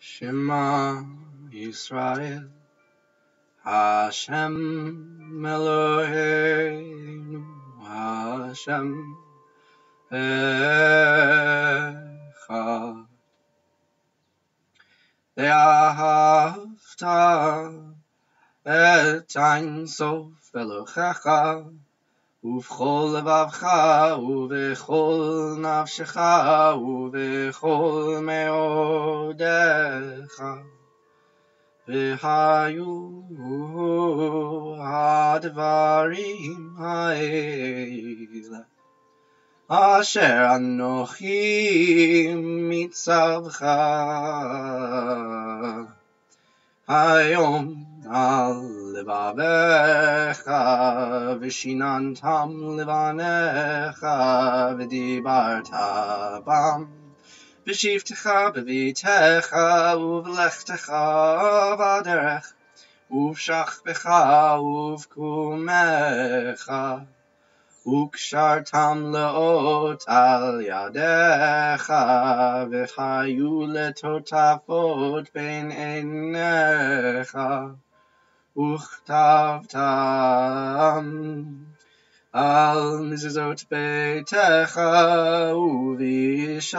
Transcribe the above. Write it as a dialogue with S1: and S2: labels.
S1: Shema Yisrael Hashem Eloheinu Hashem Echad. Ve'ahavta et Ein Sof Elohecha ובכל לבבך ובכל נפשך ובכל מאודיך והיו הדברים האלה אשר אנוכי מצווך היום על לבביך ושיננתם לבניך ודיברת בם בשבתך בביתך ובלכתך בדרך ובשכבך ובקומך וקשרתם לאות על ידיך וחיו לטוטפות בין עיניך וכתבתם על מזוזות ביתך ובישעריך